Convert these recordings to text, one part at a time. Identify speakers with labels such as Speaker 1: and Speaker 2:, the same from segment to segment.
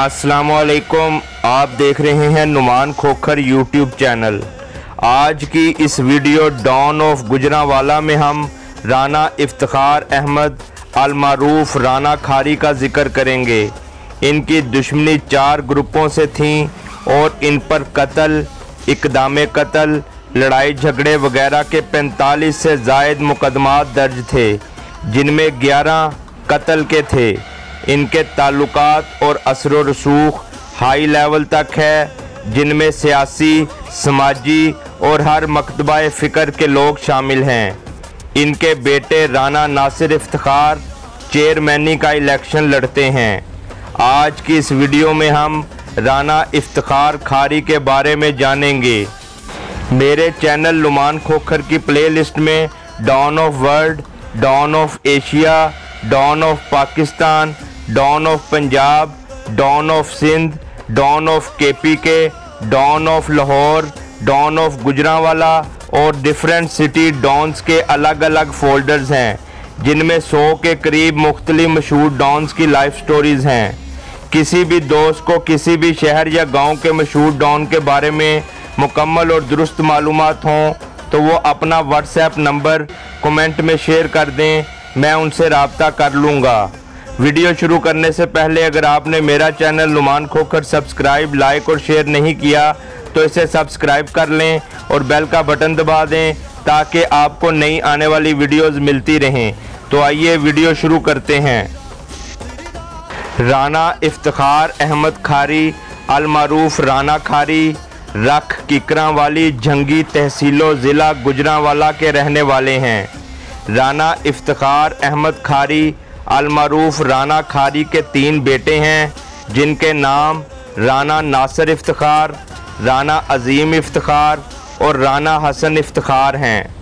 Speaker 1: असलकुम आप देख रहे हैं नुमान खोखर यूट्यूब चैनल। आज की इस वीडियो डॉन ऑफ़ गुजरावाला में हम राना इफ्तार अहमद अलमारूफ राना खारी का ज़िक्र करेंगे। इनकी दुश्मनी चार ग्रुपों से थी और इन पर कत्ल, इकदाम कत्ल, लड़ाई झगड़े वगैरह के 45 से जायद मुकदमा दर्ज थे, जिनमें 11 कत्ल के थे। इनके ताल्लुकात और असर रसूख हाई लेवल तक है, जिनमें सियासी, समाजी और हर मकतबा फ़िक्र के लोग शामिल हैं। इनके बेटे राना नासिर इफ्तार, चेयरमैनी का इलेक्शन लड़ते हैं। आज की इस वीडियो में हम राना इफ्तार खारी के बारे में जानेंगे। मेरे चैनल लुमान खोखर की प्लेलिस्ट में don of world don of Asia don of Pakistan don of Punjab don of Sindh don of K P K don of Lahore don of Gujranwala और डिफरेंट सिटी डॉन्स के अलग अलग folders हैं, जिनमें सौ के करीब मुख्तलि मशहूर डॉन्स की लाइफ स्टोरीज़ हैं। किसी भी दोस्त को किसी भी शहर या गाँव के मशहूर डॉन के बारे में मुकम्मल और दुरुस्त मालूम हों तो वो अपना व्हाट्सएप नंबर कमेंट में शेयर कर दें, मैं उनसे रबता कर लूँगा। वीडियो शुरू करने से पहले अगर आपने मेरा channel Numan Khokhar subscribe, like और शेयर नहीं किया तो इसे सब्सक्राइब कर लें और बेल का बटन दबा दें ताकि आपको नई आने वाली वीडियोस मिलती रहें। तो आइए वीडियो शुरू करते हैं। राना इफ्तार अहमद खारी, अलमारूफ राना खारी, रख किकरा वाली जंगी तहसीलों ज़िला गुजरावाला के रहने वाले हैं। राना इफ्तार अहमद खारी अलमरूफ राना खारी के तीन बेटे हैं, जिनके नाम राना नासिर इफ्तार राना अजीम इफ्तार और राना हसन इफ्तार हैं।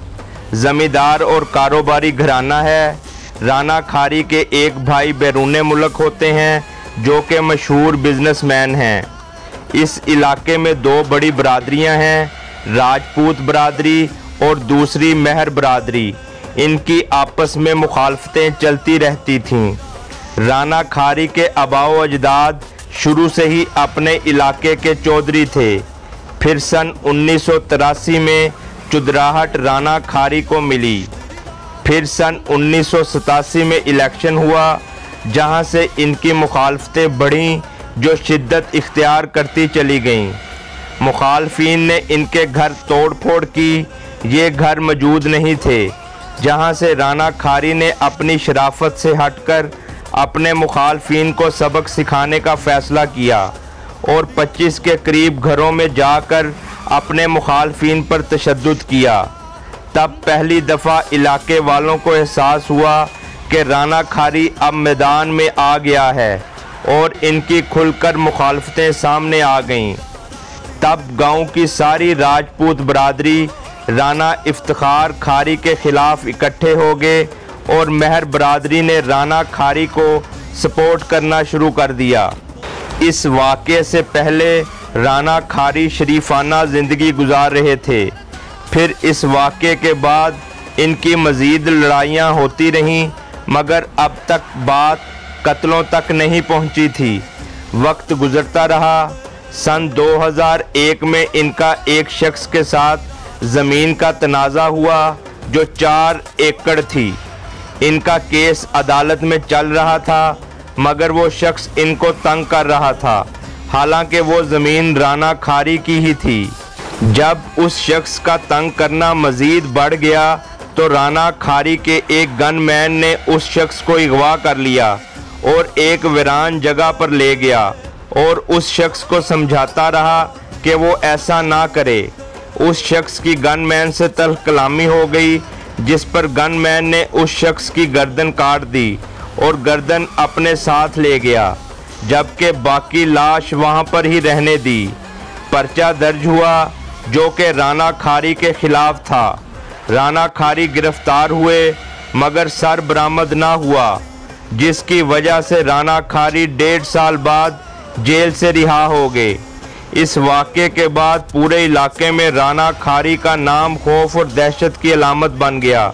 Speaker 1: ज़मींदार और कारोबारी घराना है। राना खारी के एक भाई बैरून मुल्क होते हैं, जो कि मशहूर बिजनेसमैन हैं। इस इलाके में दो बड़ी बरदरियाँ हैं, राजपूत बरदरी और दूसरी महर बरदरी। इनकी आपस में मुखालफतें चलती रहती थीं। राना खारी के अबाव अजदाद शुरू से ही अपने इलाके के चौधरी थे। फिर सन उन्नीस में चुदराहट राना खारी को मिली। फिर सन उन्नीस में इलेक्शन हुआ, जहाँ से इनकी मुखालफतें बढ़ीं, जो शिद्दत इख्तियार करती चली गईं। मुखालफी ने इनके घर तोड़ फोड़ की, ये घर मौजूद नहीं थे। जहाँ से राना खारी ने अपनी शराफत से हटकर अपने मुखालफन को सबक सिखाने का फ़ैसला किया और 25 के करीब घरों में जाकर अपने मुखालफी पर तशद किया। तब पहली दफ़ा इलाके वालों को एहसास हुआ कि राना खारी अब मैदान में आ गया है और इनकी खुलकर मुखालफतें सामने आ गईं। तब गाँव की सारी राजपूत बरदरी राना इफ्तार खारी के ख़िलाफ़ इकट्ठे हो गए और महर बरदरी ने राना खारी को सपोर्ट करना शुरू कर दिया। इस वाक़े से पहले राना खारी शरीफाना ज़िंदगी गुजार रहे थे। फिर इस वाक़े के बाद इनकी मज़ीद लड़ाइयाँ होती रहीं, मगर अब तक बात कत्लों तक नहीं पहुँची थी। वक्त गुजरता रहा। सन 2001 में इनका एक शख्स के साथ ज़मीन का तनाज़ा हुआ, जो चार एकड़ थी। इनका केस अदालत में चल रहा था, मगर वो शख्स इनको तंग कर रहा था। हालाँकि वो ज़मीन राना खारी की ही थी। जब उस शख्स का तंग करना मज़ीद बढ़ गया तो राना खारी के एक गनमैन ने उस शख्स को अगवा कर लिया और एक वीरान जगह पर ले गया और उस शख्स को समझाता रहा कि वो ऐसा ना करे। उस शख्स की गनमैन से तल कलामी हो गई, जिस पर गनमैन ने उस शख्स की गर्दन काट दी और गर्दन अपने साथ ले गया, जबकि बाकी लाश वहाँ पर ही रहने दी। पर्चा दर्ज हुआ, जो कि राना खारी के खिलाफ था। राना खारी गिरफ़्तार हुए, मगर सर बरामद ना हुआ, जिसकी वजह से राना खारी डेढ़ साल बाद जेल से रिहा हो गए। इस वाक़े के बाद पूरे इलाके में राना खारी का नाम, खौफ और दहशत की अलामत बन गया।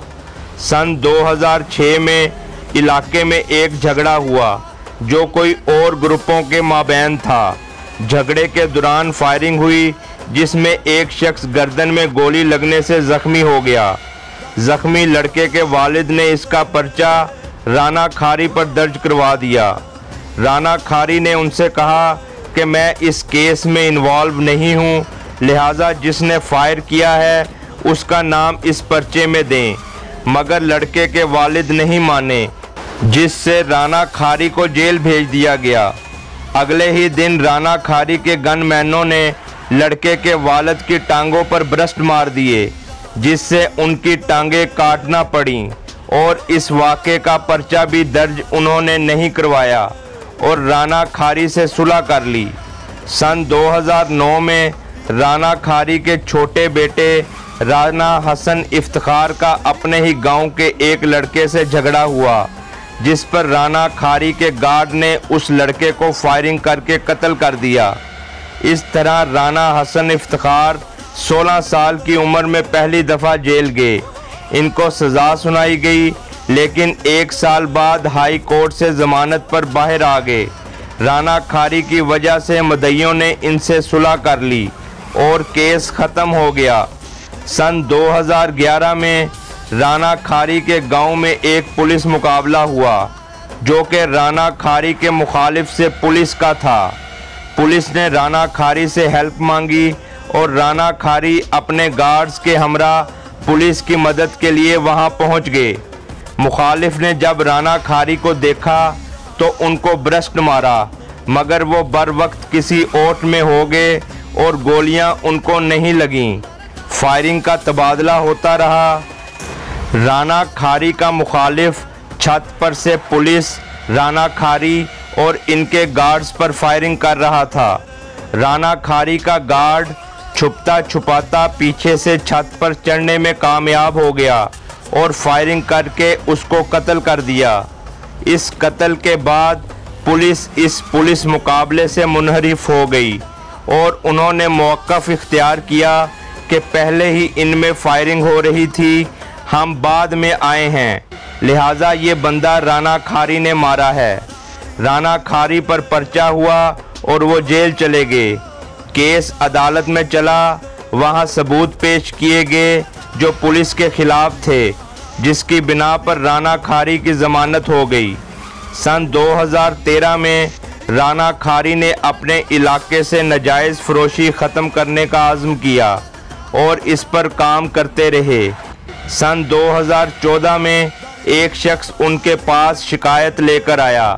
Speaker 1: सन 2006 में इलाके में एक झगड़ा हुआ, जो कोई और ग्रुपों के माबैन था। झगड़े के दौरान फायरिंग हुई, जिसमें एक शख्स गर्दन में गोली लगने से जख्मी हो गया। जख्मी लड़के के वालिद ने इसका पर्चा राना खारी पर दर्ज करवा दिया। राना खारी ने उनसे कहा कि मैं इस केस में इन्वॉल्व नहीं हूँ। लिहाजा जिसने फायर किया है, उसका नाम इस पर्चे में दें। मगर लड़के के वालिद नहीं माने, जिससे राना खारी को जेल भेज दिया गया। अगले ही दिन राना खारी के गनमैनों ने लड़के के वालद की टांगों पर ब्रस्ट मार दिए, जिससे उनकी टांगें काटना पड़ी और इस वाक़े का पर्चा भी दर्ज उन्होंने नहीं करवाया। और राना खारी से सुलह कर ली। सन 2009 में राना खारी के छोटे बेटे राना हसन इफ्तार का अपने ही गाँव के एक लड़के से झगड़ा हुआ, जिस पर राना खारी के गार्ड ने उस लड़के को फायरिंग करके कत्ल कर दिया। इस तरह राना हसन इफ्तार 16 साल की उम्र में पहली दफ़ा जेल गए। इनको सज़ा सुनाई गई लेकिन एक साल बाद हाई कोर्ट से ज़मानत पर बाहर आ गए। राना खारी की वजह से मदइयों ने इनसे सुलह कर ली और केस ख़त्म हो गया। सन 2011 में राना खारी के गाँव में एक पुलिस मुकाबला हुआ, जो कि राना खारी के मुखालिफ से पुलिस का था। पुलिस ने राना खारी से हेल्प मांगी और राना खारी अपने गार्ड्स के हमरा पुलिस की मदद के लिए वहाँ पहुँच गए। मुखालिफ ने जब राना खारी को देखा तो उनको ब्रस्ट मारा। मगर वो बर वक्त किसी ओट में हो गए और गोलियाँ उनको नहीं लगीं। फायरिंग का तबादला होता रहा। राना खारी का मुखालिफ छत पर से पुलिस राना खारी और इनके गार्ड्स पर फायरिंग कर रहा था। राना खारी का गार्ड छुपता छुपाता पीछे से छत पर चढ़ने में कामयाब हो गया। और फायरिंग करके उसको कत्ल कर दिया। इस कत्ल के बाद पुलिस इस पुलिस मुकाबले से मुनहरिफ हो गई और उन्होंने मौक़ इख्तियार किया कि पहले ही इनमें फायरिंग हो रही थी, हम बाद में आए हैं। लिहाजा ये बंदा राना खारी ने मारा है। राना खारी पर पर्चा हुआ और वो जेल चले गए। केस अदालत में चला, वहाँ सबूत पेश किए गए जो पुलिस के खिलाफ थे। जिसकी बिना पर राना खारी की ज़मानत हो गई। सन 2013 में राना खारी ने अपने इलाके से नजायज़ फरोशी ख़त्म करने का आज़म किया और इस पर काम करते रहे। सन 2014 में एक शख्स उनके पास शिकायत लेकर आया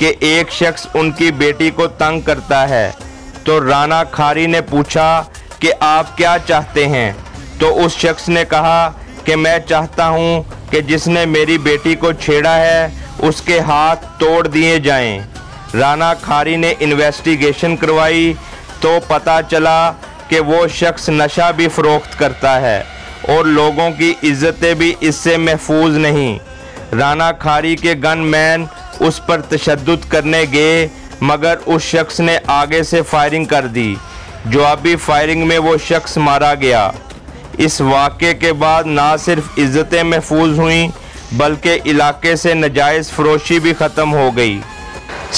Speaker 1: कि एक शख्स उनकी बेटी को तंग करता है। तो राना खारी ने पूछा कि आप क्या चाहते हैं? तो उस शख्स ने कहा कि मैं चाहता हूँ कि जिसने मेरी बेटी को छेड़ा है, उसके हाथ तोड़ दिए जाएँ। राना खारी ने इन्वेस्टिगेशन करवाई तो पता चला कि वो शख्स नशा भी फ़रोख्त करता है और लोगों की इज्जतें भी इससे महफूज नहीं। राना खारी के गन मैन उस पर तशद करने गए, मगर उस शख्स ने आगे से फायरिंग कर दी। जवाबी फायरिंग में वो शख्स मारा गया। इस वाक़े के बाद ना सिर्फ़ इज़्ज़तें महफूज हुई, बल्कि इलाके से नजायज़ फरोशी भी ख़त्म हो गई।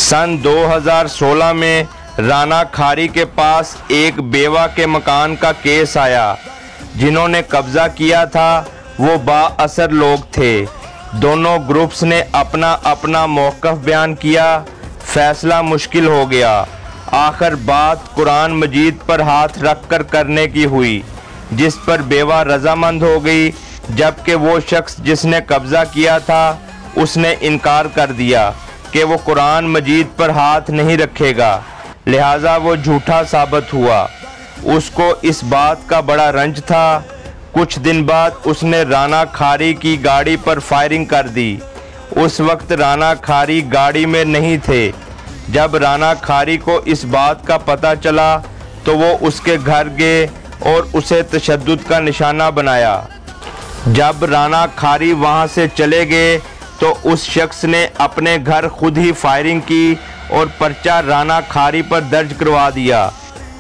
Speaker 1: सन 2016 में राना खारी के पास एक बेवा के मकान का केस आया। जिन्होंने कब्ज़ा किया था, वो बाअसर लोग थे। दोनों ग्रुप्स ने अपना अपना मौक़ बयान किया। फैसला मुश्किल हो गया। आखिर बात कुरान मजीद पर हाथ रख कर करने की हुई। जिस पर बेवा रजामंद हो गई, जबकि वो शख्स जिसने कब्ज़ा किया था, उसने इनकार कर दिया कि वो कुरान मजीद पर हाथ नहीं रखेगा। लिहाजा वो झूठा साबित हुआ। उसको इस बात का बड़ा रंज था। कुछ दिन बाद उसने राना खारी की गाड़ी पर फायरिंग कर दी। उस वक्त राना खारी गाड़ी में नहीं थे। जब राना खारी को इस बात का पता चला तो वो उसके घर गए और उसे तशद का निशाना बनाया। जब राना खारी वहाँ से चले गए तो उस शख्स ने अपने घर खुद ही फायरिंग की और पर्चा राना खारी पर दर्ज करवा दिया।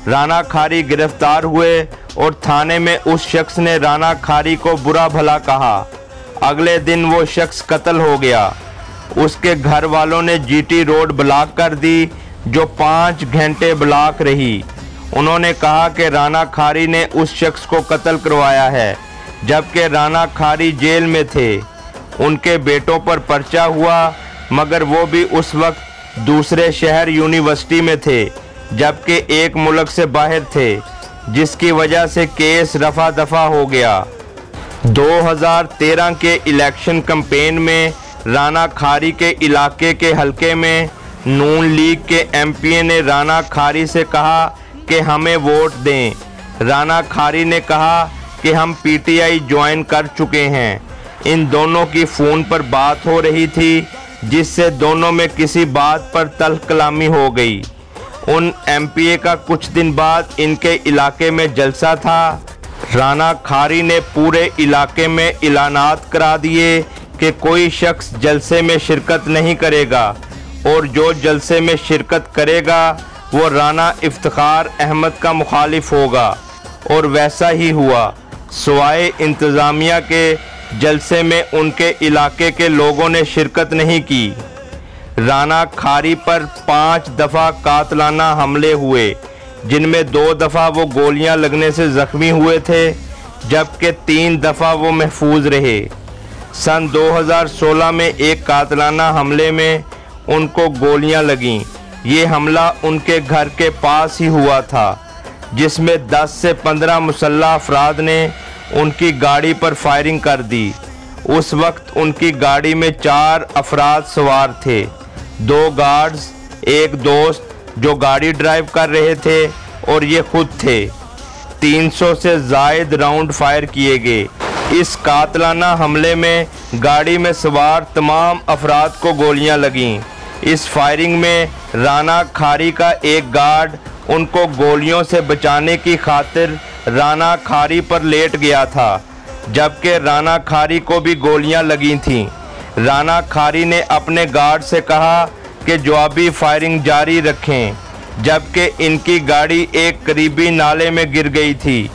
Speaker 1: राना खारी गिरफ़्तार हुए और थाने में उस शख्स ने राना खारी को बुरा भला कहा। अगले दिन वो शख्स कत्ल हो गया। उसके घर वालों ने जीटी रोड ब्लॉक कर दी, जो पाँच घंटे ब्लॉक रही। उन्होंने कहा कि राना खारी ने उस शख्स को कत्ल करवाया है, जबकि राना खारी जेल में थे। उनके बेटों पर पर्चा हुआ, मगर वो भी उस वक्त दूसरे शहर यूनिवर्सिटी में थे, जबकि एक मुल्क से बाहर थे, जिसकी वजह से केस रफा दफ़ा हो गया। 2013 के इलेक्शन कम्पेन में राना खारी के इलाके के हलके में नून लीग के एमपीए ने राना खारी से कहा कि हमें वोट दें। राना खारी ने कहा कि हम पीटीआई ज्वाइन कर चुके हैं। इन दोनों की फ़ोन पर बात हो रही थी, जिससे दोनों में किसी बात पर तल कलामी हो गई। उन एमपीए का कुछ दिन बाद इनके इलाके में जलसा था। राना खारी ने पूरे इलाके में इलानात करा दिए कि कोई शख्स जलसे में शिरकत नहीं करेगा, और जो जलसे में शिरकत करेगा वो राना इफ्तार अहमद का मुखालिफ होगा। और वैसा ही हुआ। सवाए इंतज़ामिया के जलसे में उनके इलाके के लोगों ने शिरकत नहीं की। राना खारी पर पाँच दफ़ा कातलाना हमले हुए, जिनमें दो दफ़ा वो गोलियाँ लगने से ज़ख्मी हुए थे, जबकि तीन दफ़ा वो महफूज रहे। सन 2016 में एक कातलाना हमले में उनको गोलियाँ लगीं। ये हमला उनके घर के पास ही हुआ था, जिसमें 10 से 15 मुसल्ह अफराद ने उनकी गाड़ी पर फायरिंग कर दी। उस वक्त उनकी गाड़ी में चार अफराद सवार थे, दो गार्ड्स, एक दोस्त जो गाड़ी ड्राइव कर रहे थे और ये खुद थे। 300 से जायद राउंड फायर किए गए। इस कातलाना हमले में गाड़ी में सवार तमाम अफराद को गोलियाँ लगीं। इस फायरिंग में राना खारी का एक गार्ड उनको गोलियों से बचाने की खातिर राना खारी पर लेट गया था, जबकि राना खारी को भी गोलियाँ लगी थीं। राना खारी ने अपने गार्ड से कहा कि जवाबी फायरिंग जारी रखें, जबकि इनकी गाड़ी एक करीबी नाले में गिर गई थी।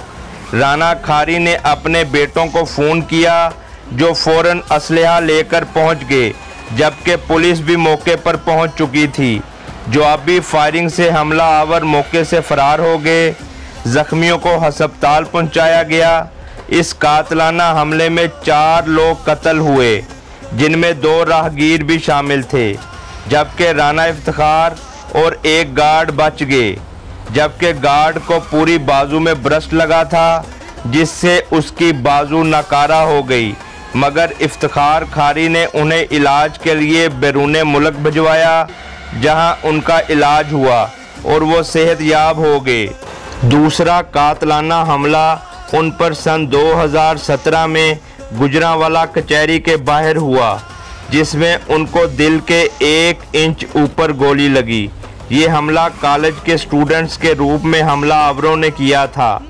Speaker 1: राना खारी ने अपने बेटों को फ़ोन किया, जो फ़ौरन असलहा लेकर पहुँच गए। जबकि पुलिस भी मौके पर पहुँच चुकी थी। जवाबी फायरिंग से हमला आवर मौके से फरार हो गए। ज़ख्मियों को हस्पताल पहुँचाया गया। इस कातलाना हमले में चार लोग कत्ल हुए, जिनमें दो राहगीर भी शामिल थे, जबकि राना इफ्तार और एक गार्ड बच गए। जबकि गार्ड को पूरी बाजू में ब्रश लगा था, जिससे उसकी बाजू नकारा हो गई। मगर इफ्तार खारी ने उन्हें इलाज के लिए बैरून मुल्क भिजवाया, जहाँ उनका इलाज हुआ और वो सेहत याब हो गए। दूसरा कातलाना हमला उन पर सन 2017 में गुजरावाला कचहरी के बाहर हुआ, जिसमें उनको दिल के एक इंच ऊपर गोली लगी। ये हमला कॉलेज के स्टूडेंट्स के रूप में हमला आवरों ने किया था।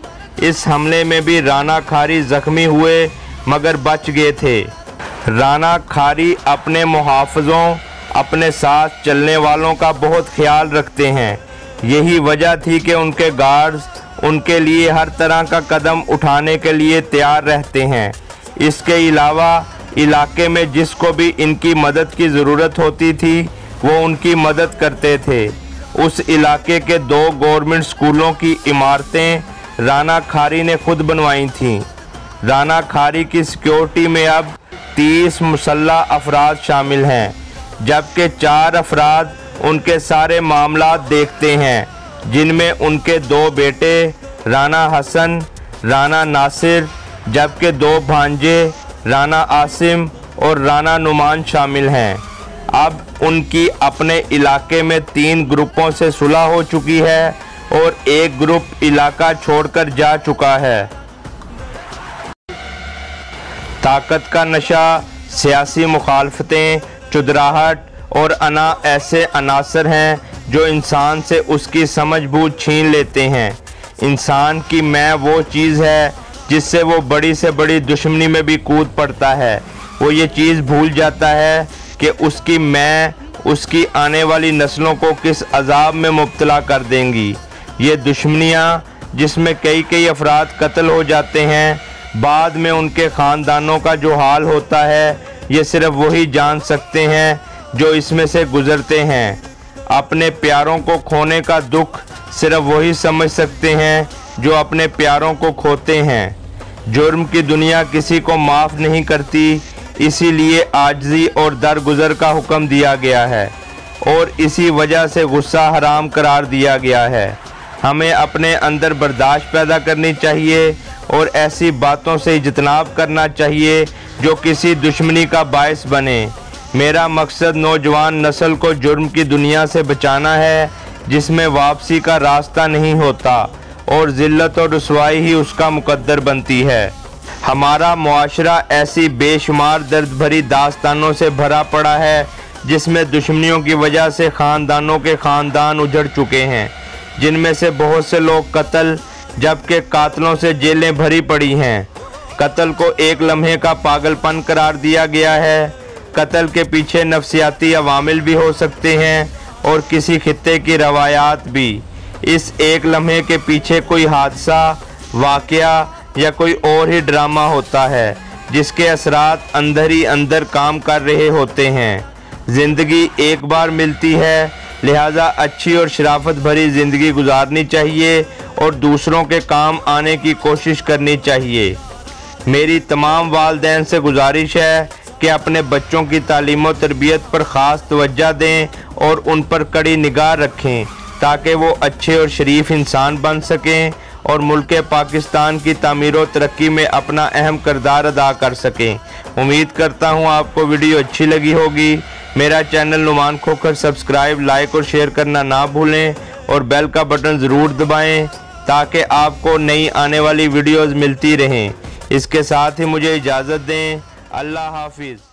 Speaker 1: इस हमले में भी राना खारी जख्मी हुए मगर बच गए थे। राना खारी अपने मुहाफ़ों अपने साथ चलने वालों का बहुत ख्याल रखते हैं। यही वजह थी कि उनके गार्ड्स उनके लिए हर तरह का कदम उठाने के लिए तैयार रहते हैं। इसके अलावा इलाके में जिसको भी इनकी मदद की ज़रूरत होती थी, वो उनकी मदद करते थे। उस इलाके के दो गवर्नमेंट स्कूलों की इमारतें राना खारी ने खुद बनवाई थीं। राना खारी की सिक्योरिटी में अब 30 मुसल्ह अफराद शामिल हैं, जबकि चार अफराद उनके सारे मामला देखते हैं, जिनमें उनके दो बेटे राना हसन राना नासिर, जबकि दो भांजे राना आसिम और राना नुमान शामिल हैं। अब उनकी अपने इलाके में तीन ग्रुपों से सुलह हो चुकी है और एक ग्रुप इलाका छोड़कर जा चुका है। ताकत का नशा, सियासी मुखालफतें, चुदराहट और अना ऐसे अनासर हैं जो इंसान से उसकी समझ बूझ छीन लेते हैं। इंसान की मैं वो चीज़ है जिससे वो बड़ी से बड़ी दुश्मनी में भी कूद पड़ता है। वो ये चीज़ भूल जाता है कि उसकी मैं उसकी आने वाली नस्लों को किस अजाब में मुबतला कर देंगी। ये दुश्मनियाँ जिसमें कई कई अफराद कत्ल हो जाते हैं बाद में उनके ख़ानदानों का जो हाल होता है, ये सिर्फ़ वही जान सकते हैं जो इसमें से गुजरते हैं। अपने प्यारों को खोने का दुख सिर्फ़ वही समझ सकते हैं जो अपने प्यारों को खोते हैं। जुर्म की दुनिया किसी को माफ़ नहीं करती, इसीलिए आजजी और दरगुजर का हुक्म दिया गया है और इसी वजह से गुस्सा हराम करार दिया गया है। हमें अपने अंदर बर्दाश्त पैदा करनी चाहिए और ऐसी बातों से इजतनाब करना चाहिए जो किसी दुश्मनी का बायस बने। मेरा मकसद नौजवान नस्ल को जुर्म की दुनिया से बचाना है, जिसमें वापसी का रास्ता नहीं होता और ज़िल्लत और रसवाई ही उसका मुकद्दर बनती है। हमारा मुआशरा ऐसी बेशुमार दर्द भरी दास्तानों से भरा पड़ा है, जिसमें दुश्मनियों की वजह से ख़ानदानों के ख़ानदान उजड़ चुके हैं, जिनमें से बहुत से लोग कत्ल जबकि कातलों से जेलें भरी पड़ी हैं। कत्ल को एक लम्हे का पागलपन करार दिया गया है। कत्ल के पीछे नफसियाती अवामिल भी हो सकते हैं और किसी खत्े की रवायात भी। इस एक लम्हे के पीछे कोई हादसा वाक़ या कोई और ही ड्रामा होता है, जिसके असरात अंदर ही अंदर काम कर रहे होते हैं। ज़िंदगी एक बार मिलती है लिहाजा अच्छी और शराफत भरी ज़िंदगी गुजारनी चाहिए और दूसरों के काम आने की कोशिश करनी चाहिए। मेरी तमाम वालदेन से गुजारिश है कि अपने बच्चों की तालीम तरबियत पर ख़ास तवज्जो दें और उन पर कड़ी निगाह रखें ताकि वो अच्छे और शरीफ इंसान बन सकें और मुल्क पाकिस्तान की तमीर व तरक्की में अपना अहम करदार अदा कर सकें। उम्मीद करता हूँ आपको वीडियो अच्छी लगी होगी। मेरा channel Numan Khokhar subscribe, like और शेयर करना ना भूलें और बेल का बटन ज़रूर दबाएँ ताकि आपको नई आने वाली वीडियोस मिलती रहें। इसके साथ ही मुझे इजाज़त दें। अल्लाह हाफिज़।